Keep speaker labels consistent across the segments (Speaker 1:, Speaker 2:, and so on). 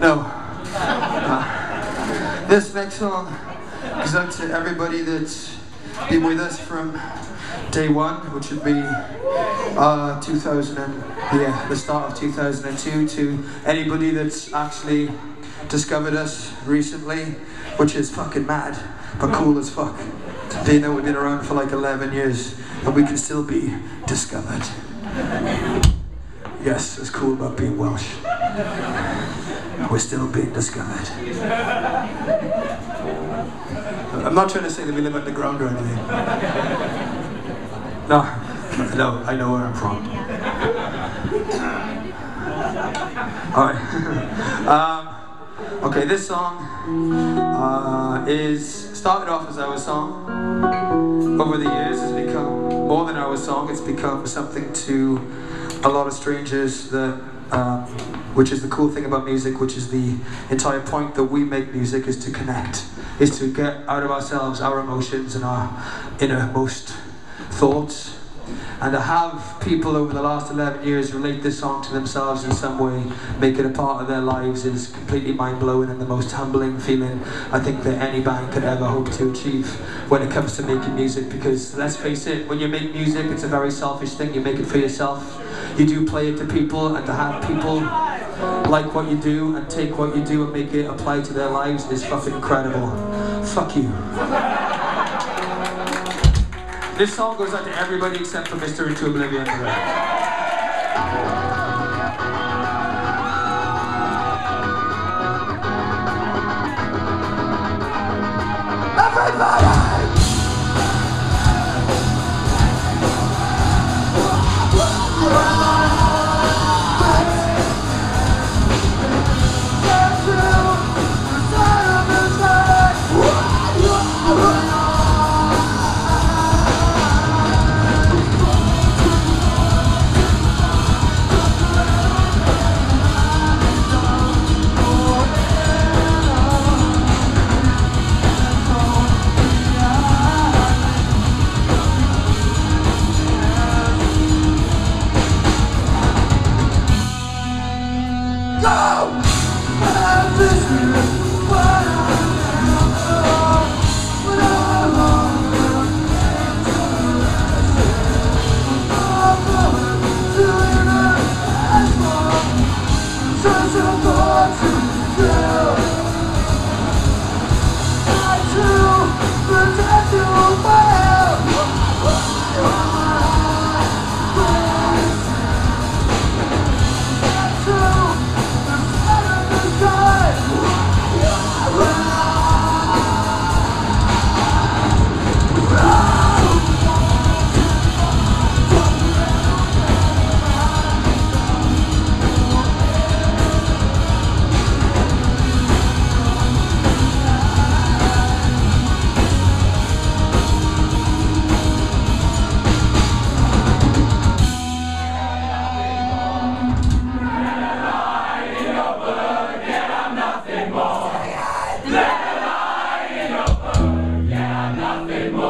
Speaker 1: No. Uh, this next song goes out to everybody that's been with us from day one, which would be uh, 2000 and, yeah, the start of 2002, to anybody that's actually discovered us recently, which is fucking mad, but cool as fuck. They know we've been around for like 11 years, and we can still be discovered. Yes, it's cool about being Welsh. We're still being discovered. I'm not trying to say that we live underground or anything. No, no, I know where I'm from. Alright. um, okay, this song uh, is started off as our song. Over the years, has become more than our song. It's become something to a lot of strangers that um, which is the cool thing about music, which is the entire point that we make music is to connect, is to get out of ourselves our emotions and our innermost thoughts. And to have people over the last 11 years relate this song to themselves in some way, make it a part of their lives is completely mind-blowing and the most humbling feeling I think that any band could ever hope to achieve when it comes to making music. Because let's face it, when you make music it's a very selfish thing, you make it for yourself. You do play it to people and to have people like what you do and take what you do and make it apply to their lives is fucking incredible. Fuck you. this song goes out to everybody except for Mr. Into Oblivion. Everybody! Ave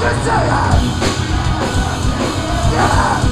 Speaker 1: can see! Yeah!